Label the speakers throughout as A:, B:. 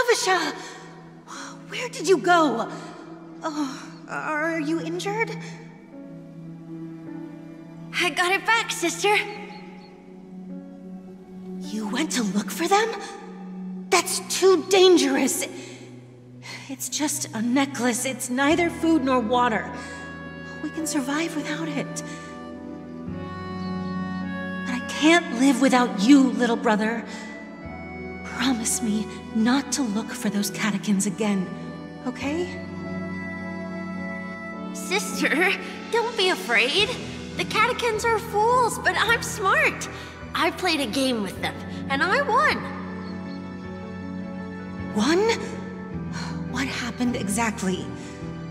A: Kakavasha! Where did you go? Oh, are you injured?
B: I got it back, sister.
A: You went to look for them? That's too dangerous. It's just a necklace. It's neither food nor water. We can survive without it. But I can't live without you, little brother. Promise me not to look for those Katicans again, okay?
B: Sister, don't be afraid. The Katicans are fools, but I'm smart. I played a game with them, and I won.
A: Won? What happened exactly?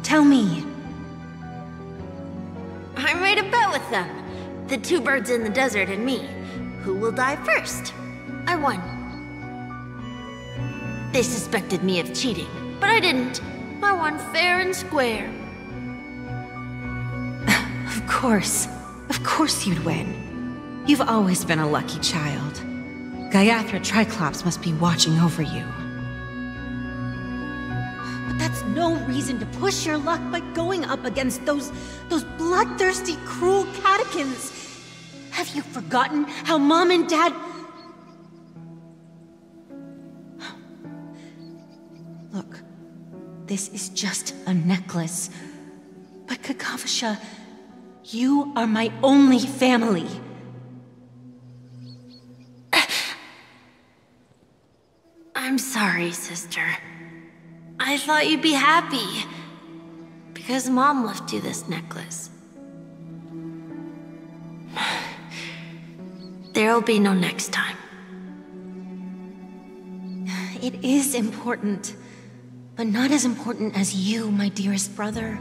A: Tell me.
B: I made a bet with them. The two birds in the desert and me. Who will die first? I won. They suspected me of cheating, but I didn't. I won fair and square.
A: Of course. Of course you'd win. You've always been a lucky child. Gaiathra Triclops must be watching over you. But that's no reason to push your luck by going up against those... those bloodthirsty, cruel Katicans. Have you forgotten how Mom and Dad... this is just a necklace. But Kakavasha, you are my only family.
B: I'm sorry, sister. I thought you'd be happy. Because Mom left you this necklace. There'll be no next time.
A: It is important, but not as important as you, my dearest brother.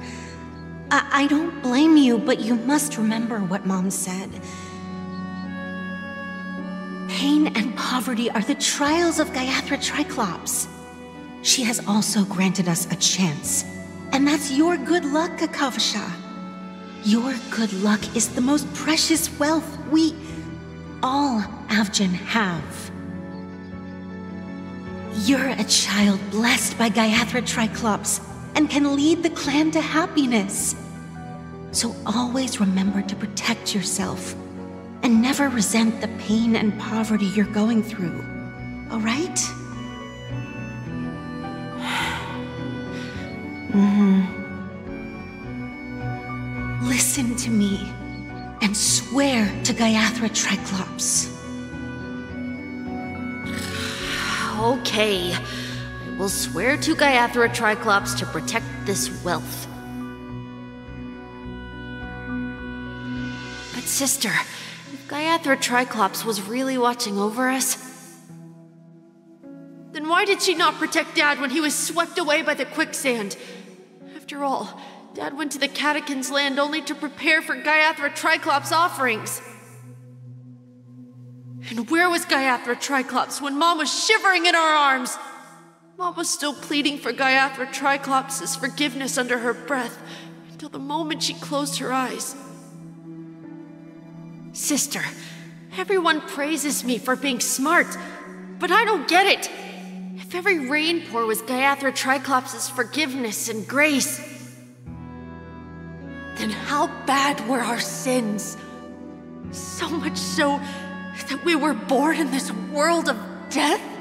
A: I, I don't blame you, but you must remember what Mom said. Pain and poverty are the trials of Gaiathra Triclops. She has also granted us a chance. And that's your good luck, Kakavasha. Your good luck is the most precious wealth we, all Avgin, have. You're a child blessed by Gaiathra Triclops and can lead the clan to happiness. So always remember to protect yourself and never resent the pain and poverty you're going through. All right? mm-hmm. Listen to me and swear to Gaiathra Triclops.
B: Okay. I will swear to Gaiathra Triclops to protect this wealth. But sister, if Gaiathra Triclops was really watching over us, then why did she not protect Dad when he was swept away by the quicksand? After all, Dad went to the Katicans land only to prepare for Gaiathra Triclops' offerings. And where was Gaiathra Triclops when Mom was shivering in our arms? Mom was still pleading for Gaiathra Triclops' forgiveness under her breath until the moment she closed her eyes. Sister, everyone praises me for being smart, but I don't get it. If every rain pour was Gaiathra Triclops' forgiveness and grace, then how bad were our sins? So much so that we were born in this world of death?